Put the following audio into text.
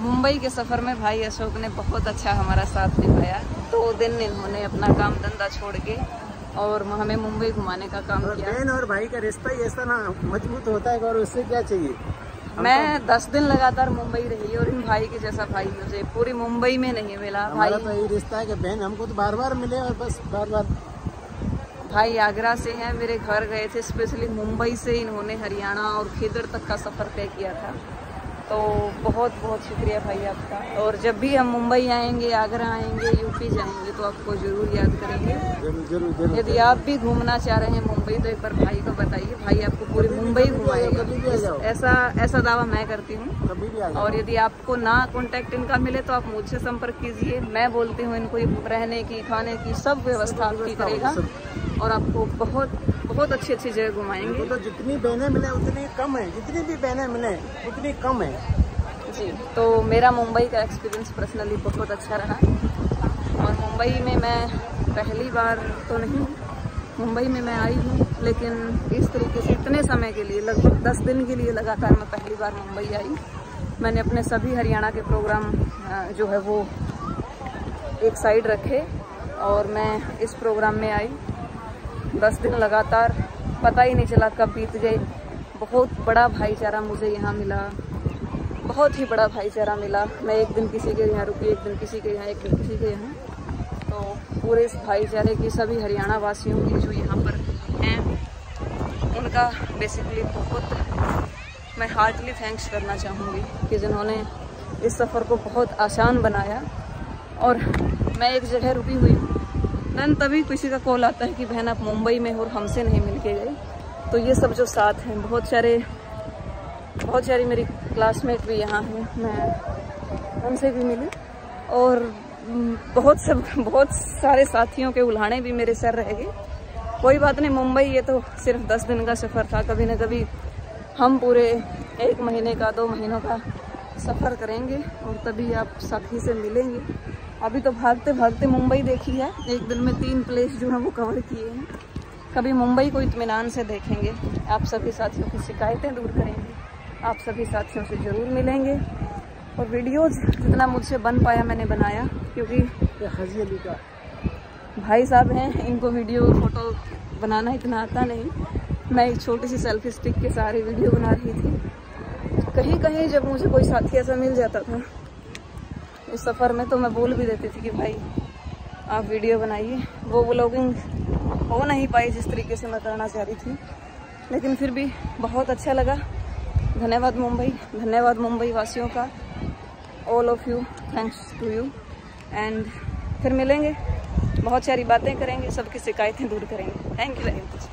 मुंबई के सफ़र में भाई अशोक ने बहुत अच्छा हमारा साथ निभाया। दो दिन इन्होंने अपना काम धंधा छोड़ के और हमें मुंबई घुमाने का काम और किया। बहन और भाई का रिश्ता ही ऐसा ना मज़बूत होता है और उससे क्या चाहिए? मैं दस दिन लगातार मुंबई रही और इन भाई के जैसा भाई मुझे पूरी मुंबई में नहीं मिला। तो- भाई तो यही रिश्ता है कि बहन हमको तो बार बार मिले और बस बार बार भाई आगरा से हैं, मेरे घर गए थे स्पेशली मुंबई से इन्होंने हरियाणा और खेदर तक का सफ़र तय किया था। तो बहुत बहुत शुक्रिया भाई आपका। और जब भी हम मुंबई आएँगे, आगरा आएँगे यूपी जाएँगे तो आपको ज़रूर याद करेंगे। यदि आप भी घूमना चाह रहे हैं मुंबई तो एक बार भाई को बताइए। भाई आपको पूरी मुंबई घुमाएगा। ऐसा ऐसा दावा मैं करती हूँ। और यदि आपको ना कॉन्टैक्ट इनका मिले तो आप मुझसे संपर्क कीजिए। मैं बोलती हूँ इनको, रहने की, खाने की सब व्यवस्था आपकी करेगा। और आपको बहुत बहुत अच्छी अच्छी जगह घुमाएँगे। तो जितनी बहनें मिले उतनी कम है। जितनी भी बहनें मिले उतनी कम है। जी तो मेरा मुंबई का एक्सपीरियंस पर्सनली बहुत अच्छा रहा। और मुंबई में मैं पहली बार तो नहीं मुंबई में मैं आई हूँ लेकिन इस तरीके से इतने समय के लिए लगभग दस दिन के लिए लगातार मैं पहली बार मुंबई आई। मैंने अपने सभी हरियाणा के प्रोग्राम जो है वो एक साइड रखे और मैं इस प्रोग्राम में आई। दस दिन लगातार पता ही नहीं चला कब बीत गए। बहुत बड़ा भाईचारा मुझे यहाँ मिला। बहुत ही बड़ा भाईचारा मिला। मैं एक दिन किसी के यहाँ रुकी, एक दिन किसी के यहाँ, एक दिन किसी के यहाँ। तो पूरे इस भाईचारे की सभी हरियाणा वासियों की जो यहाँ पर हैं, उनका बेसिकली बहुत मैं हार्टली थैंक्स करना चाहूँगी कि जिन्होंने इस सफ़र को बहुत आसान बनाया। और मैं एक जगह रुकी हुई हूँ। देन तभी किसी का कॉल आता है कि बहन, आप मुंबई में हो और हमसे नहीं मिल के गए तो ये सब जो साथ हैं, बहुत सारे, बहुत सारी मेरी क्लासमेट भी यहाँ हैं। मैं उनसे भी मिली और बहुत सब, बहुत सारे साथियों के उल्हाने भी मेरे सर रह गए कोई बात नहीं, मुंबई ये तो सिर्फ़ दस दिन का सफ़र था। कभी ना कभी हम पूरे एक महीने का, दो महीनों का सफ़र करेंगे और तभी आप साथी से मिलेंगे। अभी तो भागते भागते मुंबई देखी है। एक दिन में तीन प्लेस जो है वो कवर किए हैं। कभी मुंबई को इतमान से देखेंगे। आप सभी साथियों की शिकायतें दूर करेंगे। आप सभी साथियों से ज़रूर मिलेंगे। और वीडियोज़ जितना मुझसे बन पाया मैंने बनाया क्योंकि हाजी अली का। भाई साहब हैं इनको वीडियो फ़ोटो बनाना इतना आता नहीं। मैं एक छोटी सी सेल्फी स्टिक के सारे वीडियो बना रही थी। कहीं कहीं जब मुझे कोई साथी ऐसा मिल जाता था इस सफ़र में तो मैं बोल भी देती थी कि भाई, आप वीडियो बनाइए। वो व्लॉगिंग हो नहीं पाई जिस तरीके से मैं करना चाह रही थी। लेकिन फिर भी बहुत अच्छा लगा। धन्यवाद मुंबई धन्यवाद मुंबई वासियों का all of you thanks to you and फिर मिलेंगे। बहुत सारी बातें करेंगे, सबकी शिकायतें दूर करेंगे। Thank you very much